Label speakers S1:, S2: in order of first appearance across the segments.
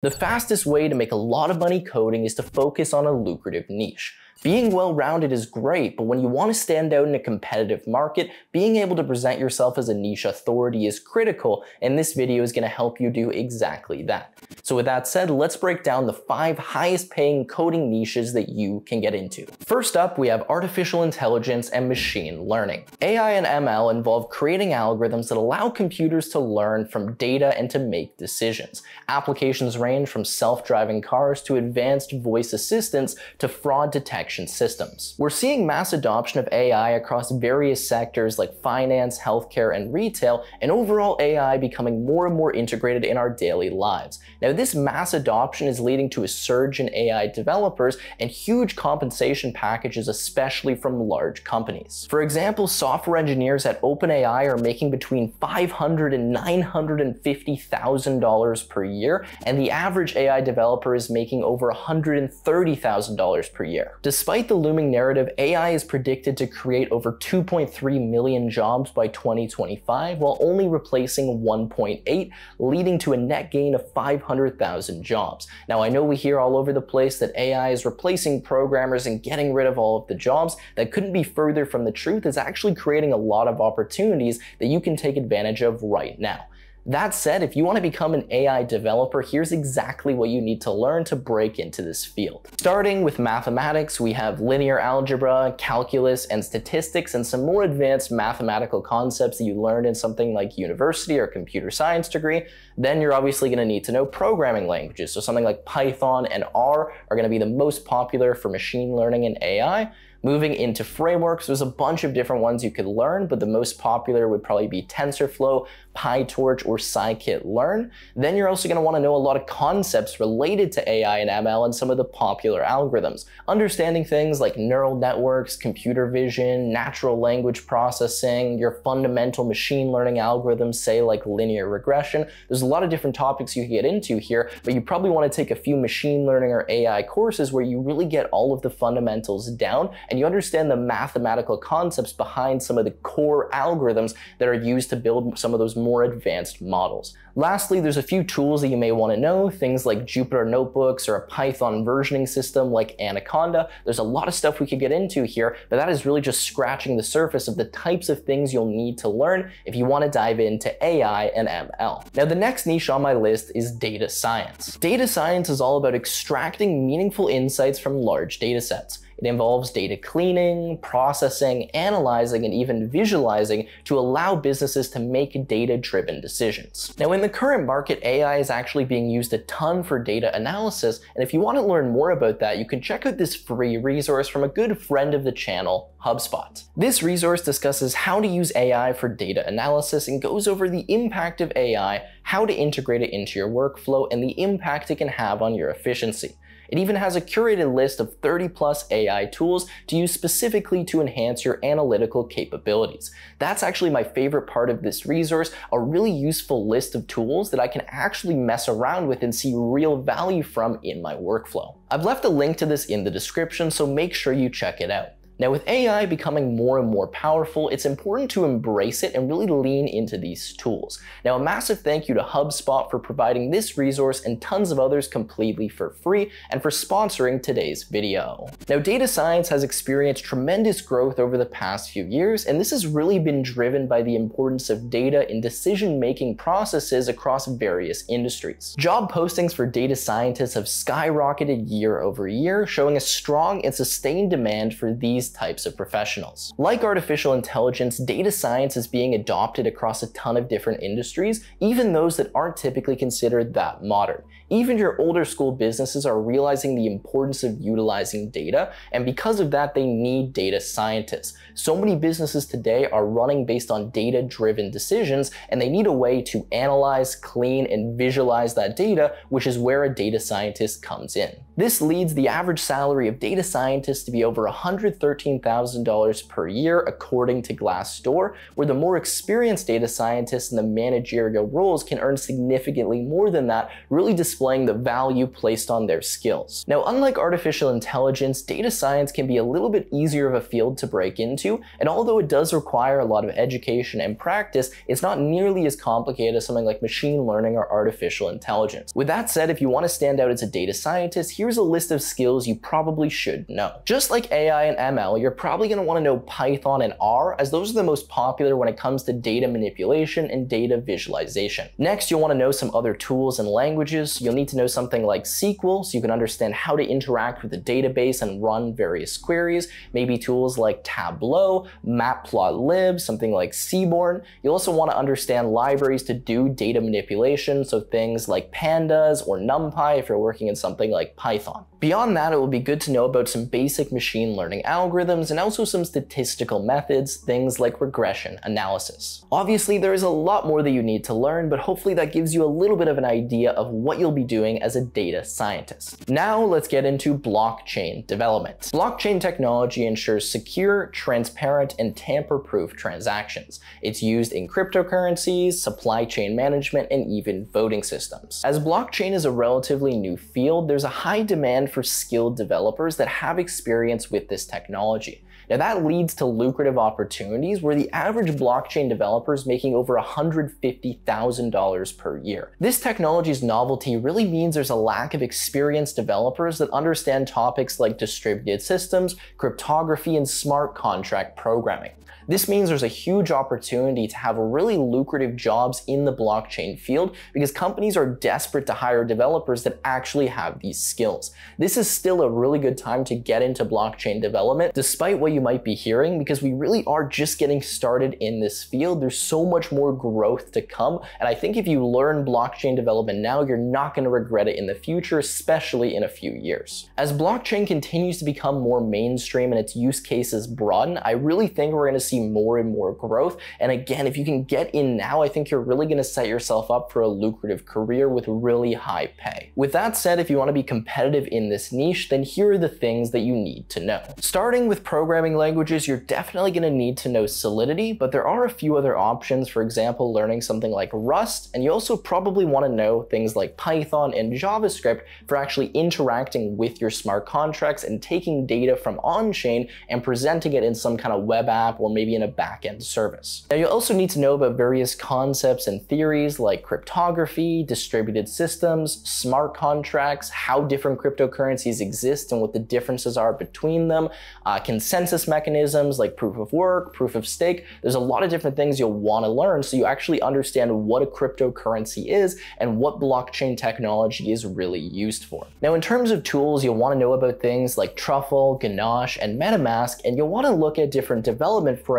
S1: The fastest way to make a lot of money coding is to focus on a lucrative niche. Being well-rounded is great, but when you want to stand out in a competitive market, being able to present yourself as a niche authority is critical, and this video is going to help you do exactly that. So with that said, let's break down the five highest paying coding niches that you can get into. First up, we have artificial intelligence and machine learning. AI and ML involve creating algorithms that allow computers to learn from data and to make decisions. Applications range from self-driving cars to advanced voice assistants to fraud detection systems. We're seeing mass adoption of AI across various sectors like finance, healthcare, and retail, and overall AI becoming more and more integrated in our daily lives. Now, this mass adoption is leading to a surge in AI developers and huge compensation packages, especially from large companies. For example, software engineers at OpenAI are making between $500 and $950,000 per year, and the average AI developer is making over $130,000 per year. Despite the looming narrative, AI is predicted to create over 2.3 million jobs by 2025 while only replacing 1.8, leading to a net gain of 500,000 jobs. Now, I know we hear all over the place that AI is replacing programmers and getting rid of all of the jobs. That couldn't be further from the truth. It's actually creating a lot of opportunities that you can take advantage of right now. That said, if you want to become an AI developer, here's exactly what you need to learn to break into this field. Starting with mathematics, we have linear algebra, calculus, and statistics, and some more advanced mathematical concepts that you learned in something like university or computer science degree. Then you're obviously going to need to know programming languages. So something like Python and R are going to be the most popular for machine learning and AI. Moving into frameworks, there's a bunch of different ones you could learn, but the most popular would probably be TensorFlow, PyTorch, or scikit-learn. Then you're also going to want to know a lot of concepts related to AI and ML and some of the popular algorithms. Understanding things like neural networks, computer vision, natural language processing, your fundamental machine learning algorithms, say like linear regression. There's a lot of different topics you can get into here, but you probably want to take a few machine learning or AI courses where you really get all of the fundamentals down and you understand the mathematical concepts behind some of the core algorithms that are used to build some of those more advanced models. Lastly, there's a few tools that you may want to know, things like Jupyter Notebooks or a Python versioning system like Anaconda. There's a lot of stuff we could get into here, but that is really just scratching the surface of the types of things you'll need to learn if you want to dive into AI and ML. Now, the next niche on my list is data science. Data science is all about extracting meaningful insights from large data sets. It involves data cleaning, processing, analyzing, and even visualizing to allow businesses to make data-driven decisions. Now, in the current market, AI is actually being used a ton for data analysis, and if you want to learn more about that, you can check out this free resource from a good friend of the channel, HubSpot. This resource discusses how to use AI for data analysis and goes over the impact of AI, how to integrate it into your workflow, and the impact it can have on your efficiency. It even has a curated list of 30 plus AI tools to use specifically to enhance your analytical capabilities. That's actually my favorite part of this resource, a really useful list of tools that I can actually mess around with and see real value from in my workflow. I've left a link to this in the description, so make sure you check it out. Now with AI becoming more and more powerful, it's important to embrace it and really lean into these tools. Now a massive thank you to HubSpot for providing this resource and tons of others completely for free and for sponsoring today's video. Now data science has experienced tremendous growth over the past few years and this has really been driven by the importance of data in decision-making processes across various industries. Job postings for data scientists have skyrocketed year over year, showing a strong and sustained demand for these these types of professionals. Like artificial intelligence, data science is being adopted across a ton of different industries, even those that aren't typically considered that modern. Even your older school businesses are realizing the importance of utilizing data, and because of that, they need data scientists. So many businesses today are running based on data-driven decisions, and they need a way to analyze, clean, and visualize that data, which is where a data scientist comes in. This leads the average salary of data scientists to be over $113,000 per year, according to Glassdoor, where the more experienced data scientists in the managerial roles can earn significantly more than that, really displaying the value placed on their skills. Now, unlike artificial intelligence, data science can be a little bit easier of a field to break into, and although it does require a lot of education and practice, it's not nearly as complicated as something like machine learning or artificial intelligence. With that said, if you want to stand out as a data scientist, here's a list of skills you probably should know. Just like AI and ML, you're probably going to want to know Python and R, as those are the most popular when it comes to data manipulation and data visualization. Next, you'll want to know some other tools and languages. You'll need to know something like SQL, so you can understand how to interact with the database and run various queries, maybe tools like Tableau, Matplotlib, something like Seaborn. You'll also want to understand libraries to do data manipulation, so things like pandas or NumPy if you're working in something like Python. Beyond that, it will be good to know about some basic machine learning algorithms and also some statistical methods, things like regression analysis. Obviously, there is a lot more that you need to learn, but hopefully that gives you a little bit of an idea of what you'll be doing as a data scientist. Now let's get into blockchain development. Blockchain technology ensures secure, transparent, and tamper-proof transactions. It's used in cryptocurrencies, supply chain management, and even voting systems. As blockchain is a relatively new field, there's a high demand for skilled developers that have experience with this technology. Now that leads to lucrative opportunities where the average blockchain developer is making over $150,000 per year. This technology's novelty really means there's a lack of experienced developers that understand topics like distributed systems, cryptography, and smart contract programming. This means there's a huge opportunity to have really lucrative jobs in the blockchain field because companies are desperate to hire developers that actually have these skills. This is still a really good time to get into blockchain development, despite what you might be hearing, because we really are just getting started in this field. There's so much more growth to come. And I think if you learn blockchain development now, you're not going to regret it in the future, especially in a few years. As blockchain continues to become more mainstream and its use cases broaden, I really think we're going to see see more and more growth. And again, if you can get in now, I think you're really going to set yourself up for a lucrative career with really high pay. With that said, if you want to be competitive in this niche, then here are the things that you need to know. Starting with programming languages, you're definitely going to need to know Solidity, but there are a few other options, for example, learning something like Rust, and you also probably want to know things like Python and JavaScript for actually interacting with your smart contracts and taking data from on-chain and presenting it in some kind of web app or maybe maybe in a backend service. Now you'll also need to know about various concepts and theories like cryptography, distributed systems, smart contracts, how different cryptocurrencies exist and what the differences are between them, uh, consensus mechanisms like proof of work, proof of stake. There's a lot of different things you'll want to learn so you actually understand what a cryptocurrency is and what blockchain technology is really used for. Now in terms of tools, you'll want to know about things like Truffle, Ganache, and MetaMask, and you'll want to look at different development frameworks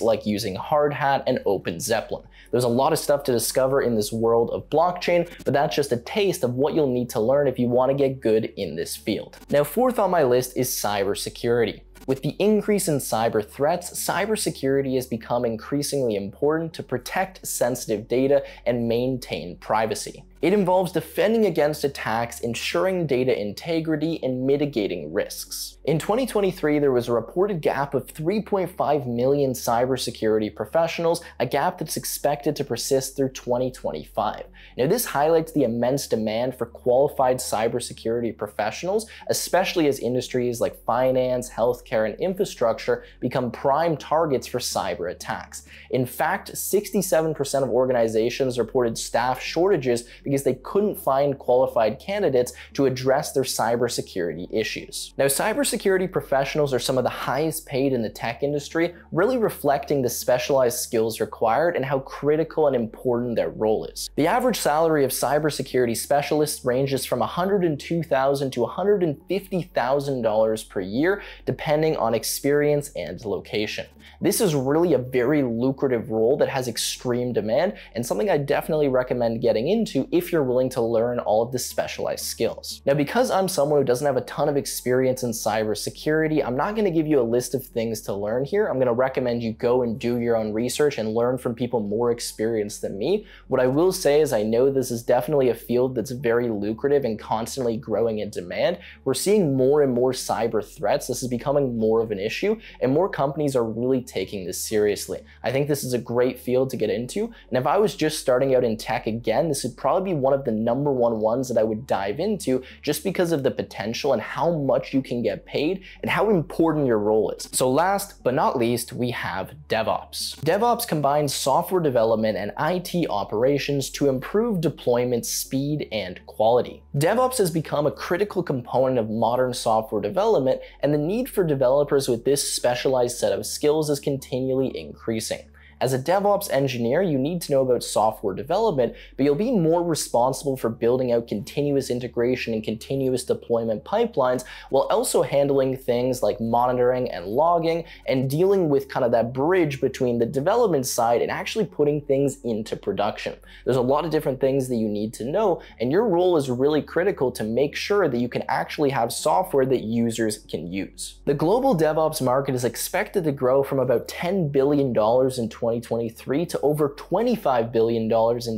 S1: like using Hardhat and OpenZeppelin. There's a lot of stuff to discover in this world of blockchain, but that's just a taste of what you'll need to learn if you want to get good in this field. Now, fourth on my list is cybersecurity. With the increase in cyber threats, cybersecurity has become increasingly important to protect sensitive data and maintain privacy. It involves defending against attacks, ensuring data integrity, and mitigating risks. In 2023, there was a reported gap of 3.5 million cybersecurity professionals, a gap that's expected to persist through 2025. Now, this highlights the immense demand for qualified cybersecurity professionals, especially as industries like finance, healthcare, and infrastructure become prime targets for cyber attacks. In fact, 67% of organizations reported staff shortages because they couldn't find qualified candidates to address their cybersecurity issues. Now, cybersecurity professionals are some of the highest paid in the tech industry, really reflecting the specialized skills required and how critical and important their role is. The average salary of cybersecurity specialists ranges from $102,000 to $150,000 per year, depending on experience and location. This is really a very lucrative role that has extreme demand and something I definitely recommend getting into if you're willing to learn all of the specialized skills. Now, because I'm someone who doesn't have a ton of experience in cybersecurity, I'm not gonna give you a list of things to learn here. I'm gonna recommend you go and do your own research and learn from people more experienced than me. What I will say is I know this is definitely a field that's very lucrative and constantly growing in demand. We're seeing more and more cyber threats. This is becoming more of an issue and more companies are really taking this seriously. I think this is a great field to get into. And if I was just starting out in tech again, this would probably be one of the number one ones that I would dive into just because of the potential and how much you can get paid and how important your role is. So last but not least, we have DevOps. DevOps combines software development and IT operations to improve deployment speed and quality. DevOps has become a critical component of modern software development and the need for developers with this specialized set of skills is continually increasing. As a DevOps engineer, you need to know about software development, but you'll be more responsible for building out continuous integration and continuous deployment pipelines while also handling things like monitoring and logging and dealing with kind of that bridge between the development side and actually putting things into production. There's a lot of different things that you need to know, and your role is really critical to make sure that you can actually have software that users can use. The global DevOps market is expected to grow from about $10 billion in 20 2023 to over $25 billion in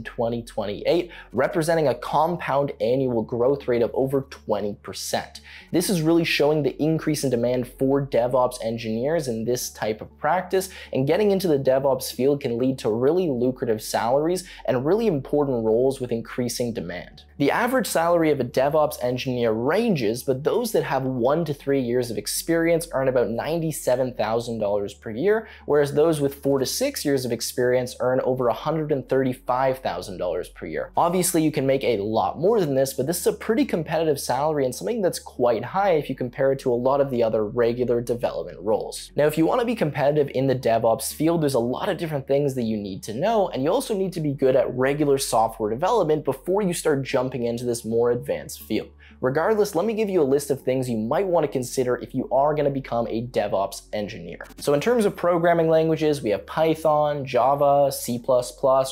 S1: 2028, representing a compound annual growth rate of over 20%. This is really showing the increase in demand for DevOps engineers in this type of practice, and getting into the DevOps field can lead to really lucrative salaries and really important roles with increasing demand. The average salary of a DevOps engineer ranges, but those that have one to three years of experience earn about $97,000 per year, whereas those with four to six years of experience earn over $135,000 per year. Obviously, you can make a lot more than this, but this is a pretty competitive salary and something that's quite high if you compare it to a lot of the other regular development roles. Now, if you want to be competitive in the DevOps field, there's a lot of different things that you need to know, and you also need to be good at regular software development before you start jumping jumping into this more advanced field. Regardless, let me give you a list of things you might want to consider if you are going to become a DevOps engineer. So in terms of programming languages, we have Python, Java, C++,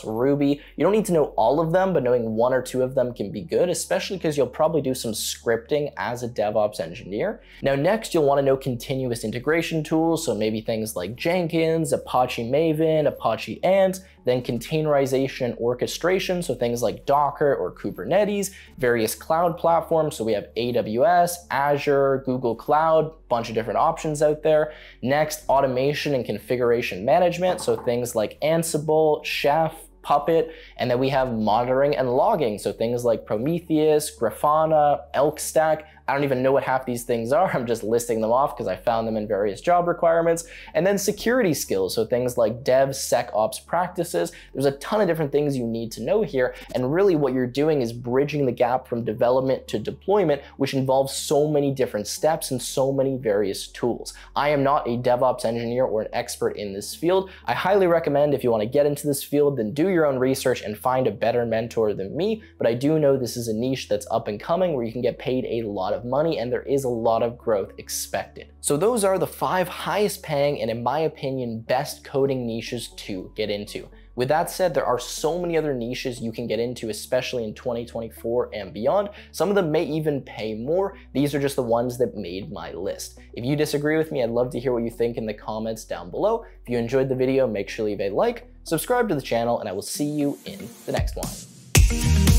S1: Ruby. You don't need to know all of them, but knowing one or two of them can be good, especially because you'll probably do some scripting as a DevOps engineer. Now next, you'll want to know continuous integration tools, so maybe things like Jenkins, Apache Maven, Apache Ant, then containerization orchestration, so things like Docker or Kubernetes, various cloud platforms, so we have AWS, Azure, Google Cloud, bunch of different options out there. Next, automation and configuration management, so things like Ansible, Chef, Puppet, and then we have monitoring and logging, so things like Prometheus, Grafana, ElkStack, I don't even know what half these things are. I'm just listing them off because I found them in various job requirements. And then security skills, so things like DevSecOps practices. There's a ton of different things you need to know here. And really what you're doing is bridging the gap from development to deployment, which involves so many different steps and so many various tools. I am not a DevOps engineer or an expert in this field. I highly recommend if you want to get into this field, then do your own research and find a better mentor than me. But I do know this is a niche that's up and coming where you can get paid a lot of of money and there is a lot of growth expected. So those are the five highest paying and in my opinion, best coding niches to get into. With that said, there are so many other niches you can get into, especially in 2024 and beyond. Some of them may even pay more. These are just the ones that made my list. If you disagree with me, I'd love to hear what you think in the comments down below. If you enjoyed the video, make sure to leave a like, subscribe to the channel, and I will see you in the next one.